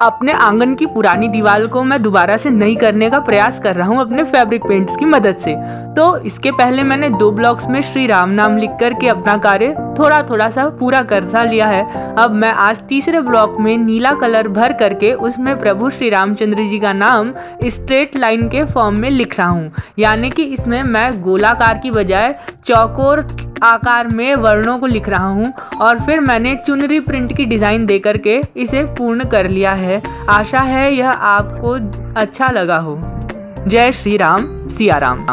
अपने आँगन की पुरानी दीवार को मैं दोबारा से नई करने का प्रयास कर रहा हूँ अपने फैब्रिक पेंट्स की मदद से। तो इसके पहले मैंने दो ब्लॉक्स में श्री राम नाम लिख कर के अपना कार्य थोड़ा थोड़ा सा पूरा कर सा लिया है। अब मैं आज तीसरे ब्लॉक में नीला कलर भर करके उसमें प्रभु श्री रामचंद्र जी का नाम स्ट्रेट लाइन के फॉर्म में लिख रहा हूँ। यानी कि इसमें मैं गोलाकार की बजाय चौकोर आकार में वर्णों को लिख रहा हूँ और फिर मैंने चुनरी प्रिंट की डिज़ाइन दे करके इसे पूर्ण कर लिया है। आशा है यह आपको अच्छा लगा हो। जय श्री राम, सिया राम।